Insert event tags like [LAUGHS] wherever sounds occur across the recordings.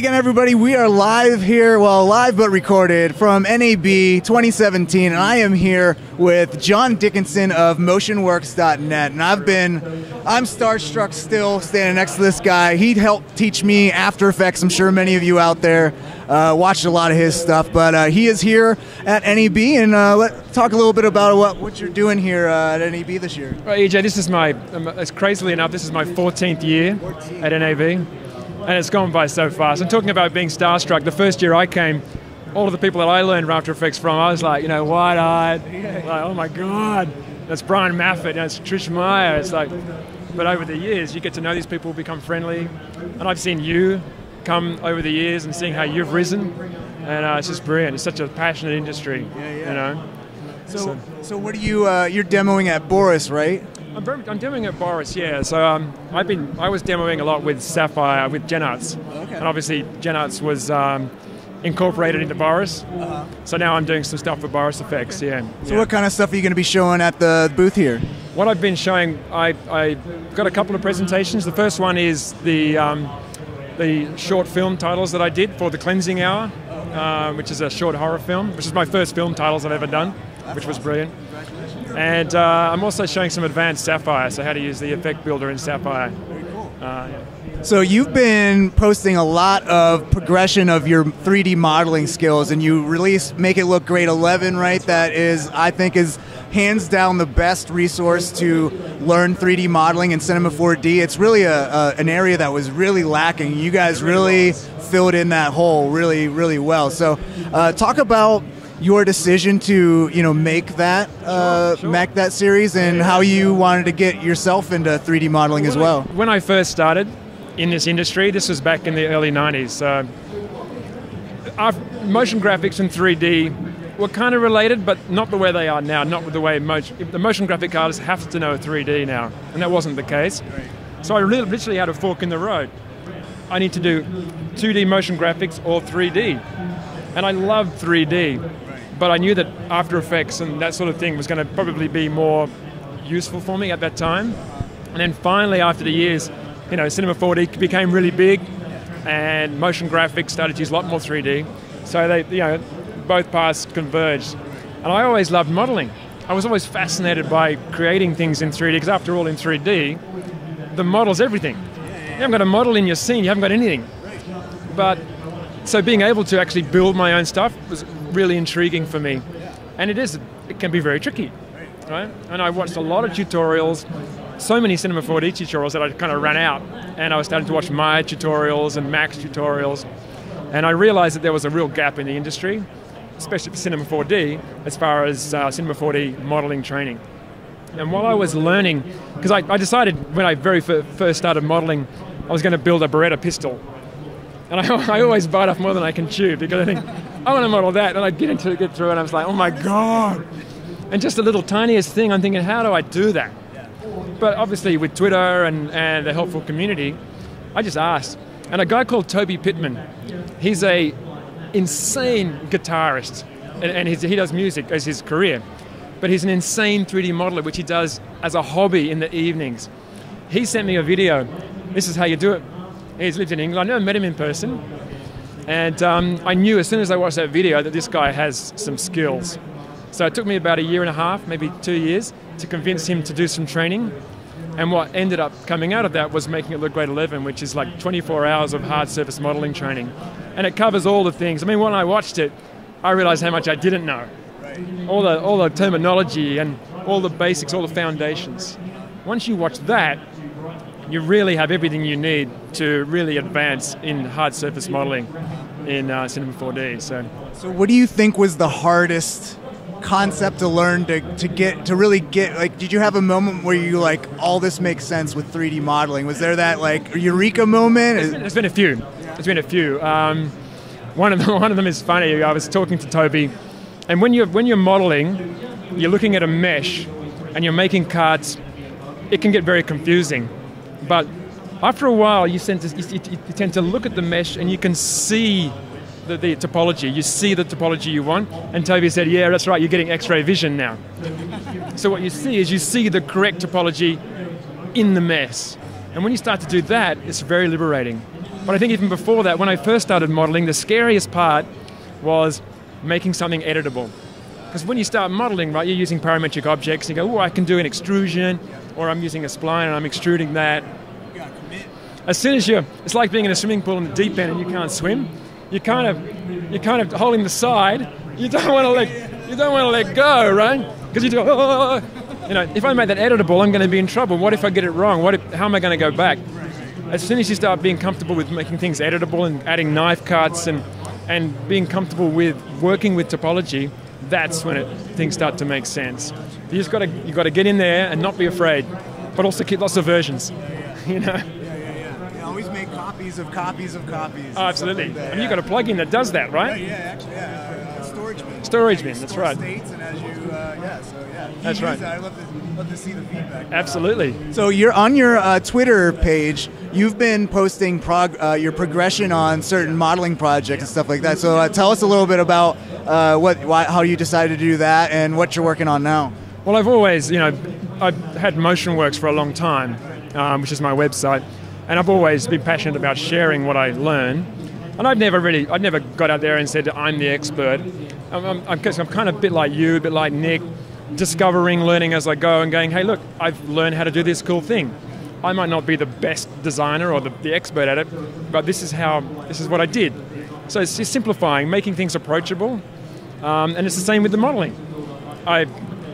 again, everybody. We are live here, well, live but recorded from NAB 2017, and I am here with John Dickinson of MotionWorks.net. And I've been, I'm starstruck still standing next to this guy. He helped teach me After Effects. I'm sure many of you out there uh, watched a lot of his stuff, but uh, he is here at NAB, and uh, let talk a little bit about what, what you're doing here uh, at NAB this year. Well, EJ, this is my, um, it's crazily enough, this is my 14th year at NAB and it's gone by so fast. I'm talking about being starstruck. The first year I came, all of the people that I learned After Effects from, I was like, you know, wide-eyed, like, oh my god, that's Brian Maffitt, that's Trish Meyer. It's like, but over the years, you get to know these people, become friendly, and I've seen you come over the years and seeing how you've risen, and uh, it's just brilliant. It's such a passionate industry, Yeah, yeah. you know. So, so what are you? Uh, you're demoing at Boris, right? I'm, I'm demoing at Boris, yeah. So um, I've been, I was demoing a lot with Sapphire, with GenArts, Okay. and obviously GenArts was um, incorporated into Boris. So now I'm doing some stuff for Boris Effects, yeah. So yeah. what kind of stuff are you going to be showing at the booth here? What I've been showing, I, I got a couple of presentations. The first one is the the the short film titles that I did for the Cleansing Hour, uh, which is a short horror film, which is my first film titles I've ever done, which was brilliant. And uh, I'm also showing some advanced Sapphire, so how to use the effect builder in Sapphire. Uh, yeah. So you've been posting a lot of progression of your 3D modeling skills, and you released Make It Look Great 11, right? That is, I think, is hands down the best resource to learn 3D modeling in Cinema 4D. It's really a, a an area that was really lacking. You guys really filled in that hole really, really well. So, uh, talk about your decision to you know make that uh, Sure, sure. make that series and how you wanted to get yourself into 3D modeling as well. When I first started in this industry, this was back in the early 90s. Uh, our motion graphics and 3D were kind of related, but not the way they are now, not with the way motion, the motion graphic artists have to know 3D now, and that wasn't the case. So I really, literally had a fork in the road. I need to do 2D motion graphics or 3D. And I love 3D, but I knew that After Effects and that sort of thing was going to probably be more useful for me at that time. And then finally, after the years, you know, Cinema 4D became really big, and motion graphics started to use a lot more 3D. So they, you know, both paths converged. And I always loved modeling. I was always fascinated by creating things in 3D because, after all, in 3D, the model's everything. You haven't got a model in your scene, you haven't got anything. But so being able to actually build my own stuff was really intriguing for me. And it is, it can be very tricky, right? And I watched a lot of tutorials, so many Cinema 4D tutorials that I kind of ran out. And I was starting to watch my tutorials and Max tutorials. And I realized that there was a real gap in the industry, especially for Cinema 4D, as far as uh, Cinema 4D modeling training. And while I was learning, because I, I decided when I very fir- first started modeling, I was going to build a Beretta pistol. And I, [LAUGHS] I always bite off more than I can chew because I think, I want to model that. And I get into it, get through it, and I was like, oh my God. And just the little tiniest thing, I'm thinking, how do I do that? But obviously, with Twitter and, and the helpful community, I just asked. And a guy called Toby Pitman, he's a insane guitarist, and, and he does music as his career. But he's an insane 3D modeler, which he does as a hobby in the evenings. He sent me a video. This is how you do it. He's lived in England. I never met him in person. And um, I knew as soon as I watched that video that this guy has some skills. So it took me about a year and a half, maybe two years, to convince him to do some training. And what ended up coming out of that was making it look great 11, which is like 24 hours of hard surface modeling training. And it covers all the things. I mean, when I watched it, I realized how much I didn't know. All the, all the terminology and all the basics, all the foundations. Once you watch that, you really have everything you need to really advance in hard surface modeling in uh, Cinema 4D. So So, what do you think was the hardest concept to learn to, to get to really get like? Did you have a moment where you like all this makes sense with 3D modeling? Was there that like eureka moment? Is- There's been a few. There's been a few. Um, one of them, [LAUGHS] one of them is funny. I was talking to Toby, and when you're when you're modeling, you're looking at a mesh, and you're making cards. It can get very confusing, but after a while, you tend to you, you- tend to look at the mesh, and you can see the, the topology. You see the topology you want. And Toby said, "Yeah, that's right. You're getting X-ray vision now." so what you see is you see the correct topology in the mesh. And when you start to do that, it's very liberating. But I think even before that, when I first started modeling, the scariest part was making something editable. Because when you start modeling, right, you're using parametric objects, and you go, oh, I can do an extrusion, or I'm using a spline and I'm extruding that. As soon as you're, it's like being in a swimming pool in the deep end and you can't swim. You kind of, you're kind of holding the side. You don't want to let, you don't want to let go, right? Because you do, oh, oh, oh, oh, you know, if I make that editable, I'm going to be in trouble. What if I get it wrong? What if, how am I going to go back? As soon as you start being comfortable with making things editable and adding knife cuts and, and being comfortable with working with topology, that's when it, things start to make sense. You just got to you got to get in there and not be afraid, but also keep lots of versions. [LAUGHS] You know. Yeah, yeah, yeah. You always make copies of copies of copies. Oh, absolutely. Like and you've got a plugin that does that, right? Yeah, yeah, actually, yeah. Uh, storage bin. Storage bin, that's right. States and as you, uh, yeah, so yeah. That's right. I love to, love to see the feedback. Absolutely. So you're on your uh, Twitter page. You've been posting prog- uh, your progression on certain modeling projects and stuff like that. So uh, tell us a little bit about uh, what, why, how you decided to do that and what you're working on now. Well, I've always, you know, I've had MotionWorks for a long time, um, which is my website, and I've always been passionate about sharing what I learn. And I've never really, I've never got out there and said I'm the expert. I'm, I'm, I'm, kind of a bit like you, a bit like Nick, discovering, learning as I go, and going, hey, look, I've learned how to do this cool thing. I might not be the best designer or the, the expert at it, but this is how, this is what I did. So it's just simplifying, making things approachable, um, and it's the same with the modeling. I,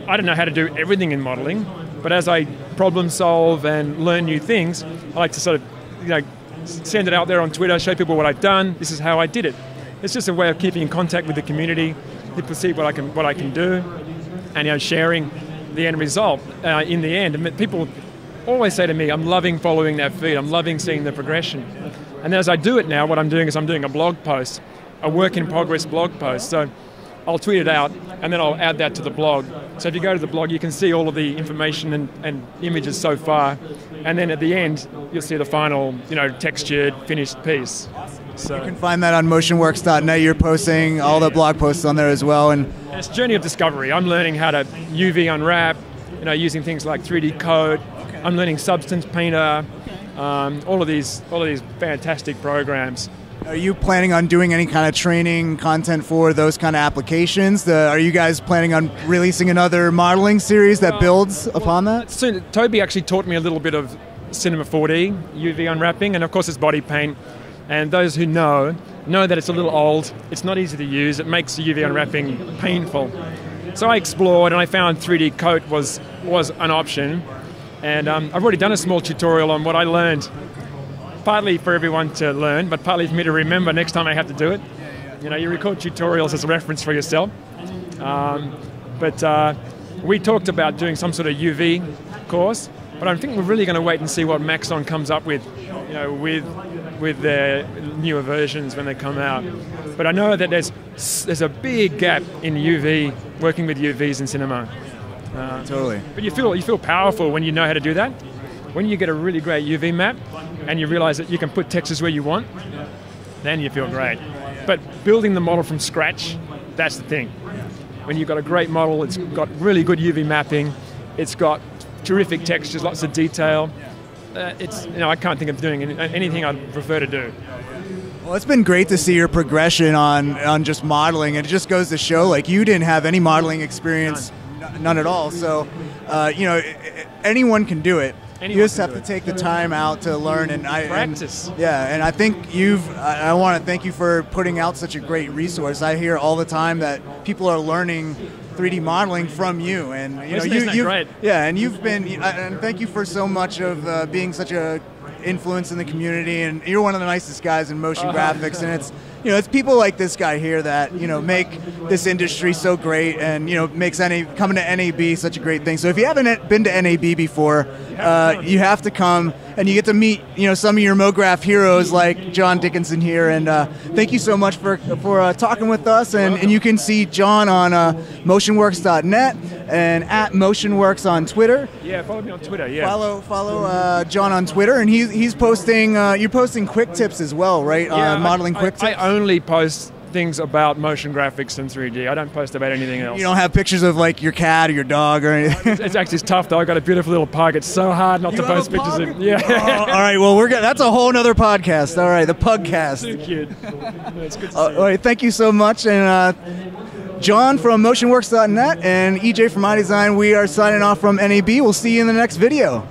I don't know how to do everything in modeling, but as I problem solve and learn new things, I like to sort of, you know, send it out there on Twitter, show people what I've done. This is how I did it. It's just a way of keeping in contact with the community. People see what I can what I can do, and you know, sharing the end result uh, in the end. And people always say to me, "I'm loving following that feed. I'm loving seeing the progression." And as I do it now, what I'm doing is I'm doing a blog post, a work in progress blog post. So I'll tweet it out and then I'll add that to the blog. So if you go to the blog, you can see all of the information and, and images so far. And then at the end, you'll see the final, you know, textured, finished piece. So you can find that on motionworks.net. You're posting all the blog posts on there as well. And it's journey of discovery. I'm learning how to UV unwrap, you know, using things like 3D coat. I'm learning Substance Painter, um, all of these, all of these fantastic programs. Are you planning on doing any kind of training content for those kind of applications? The, are you guys planning on releasing another modeling series that builds upon that? So, Toby actually taught me a little bit of Cinema 4D, UV unwrapping, and of course it's BodyPaint. And those who know, know that it's a little old, it's not easy to use, it makes UV unwrapping painful. So I explored and I found 3D coat was, was an option. And um, I've already done a small tutorial on what I learned partly for everyone to learn, but partly for me to remember next time I have to do it. You know, you record tutorials as a reference for yourself. Um, but uh, we talked about doing some sort of UV course, but I think we're really going to wait and see what Maxon comes up with, you know, with with their newer versions when they come out. But I know that there's there's a big gap in UV working with UVs in cinema. Uh, totally. But you feel you feel powerful when you know how to do that. When you get a really great UV map and you realize that you can put textures where you want, then you feel great. But building the model from scratch, that's the thing. When you've got a great model, it's got really good UV mapping, it's got terrific textures, lots of detail. Uh, it's you know I can't think of doing anything I'd prefer to do. Well, it's been great to see your progression on on just modeling. and It just goes to show like you didn't have any modeling experience, none, none at all. So, uh, you know, anyone can do it. Anyone you just have to take the time out to learn and I practice. And, yeah, and I think you've. I, I want to thank you for putting out such a great resource. I hear all the time that people are learning 3D modeling from you, and you know you, great? yeah, and you've been. And thank you for so much of uh, being such a influence in the community, and you're one of the nicest guys in motion uh-huh. graphics, and it's you know it's people like this guy here that you know make this industry so great, and you know makes any coming to NAB such a great thing. So if you haven't been to NAB before, uh, you have to come, and you get to meet you know some of your MoGraph heroes like John Dickinson here, and uh, thank you so much for for uh, talking with us, and, and you can see John on uh, MotionWorks.net and at MotionWorks on Twitter. Yeah, follow me on Twitter. Yeah. Follow follow uh, John on Twitter, and he's he's posting. Uh, you're posting quick tips as well, right? Yeah, uh, modeling I, quick I, tips. I only post things about motion graphics and 3D. I don't post about anything else. You don't have pictures of like your cat or your dog or anything. it's actually tough though. I got a beautiful little pug. It's so hard not You to post pictures of. Yeah. Oh, all right, well we're gonna, that's a whole nother podcast. All right, the [LAUGHS] pugcast. Too cute. [LAUGHS] No, it's good to Uh, all right, thank you so much, and uh, John from MotionWorks.net and EJ from Eyedesyn. We are signing off from NAB. We'll see you in the next video.